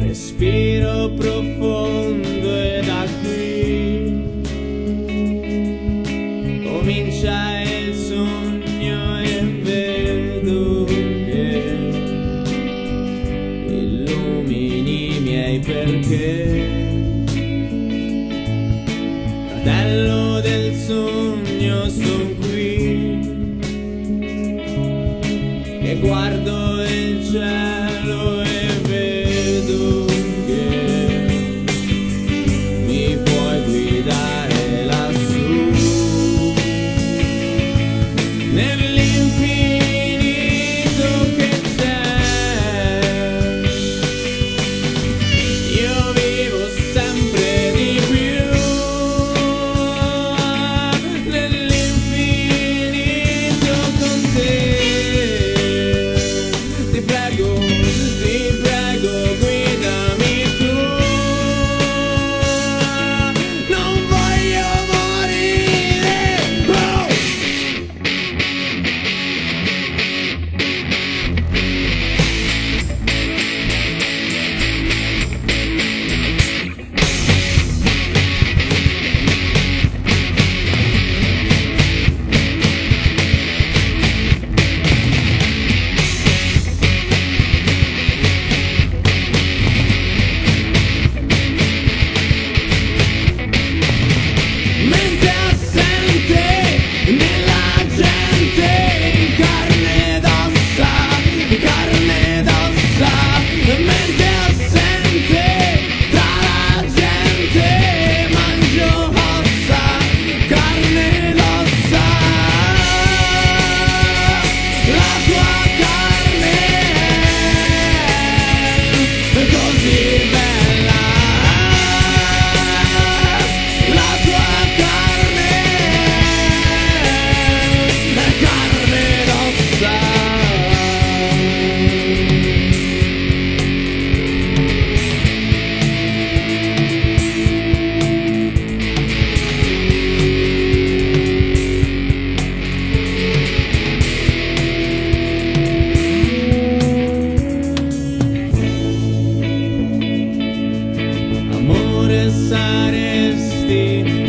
Respiro profondo perché. Fratello del sogno son qui e guardo il cielo e vedo che mi puoi guidare lassù. Ne besar es.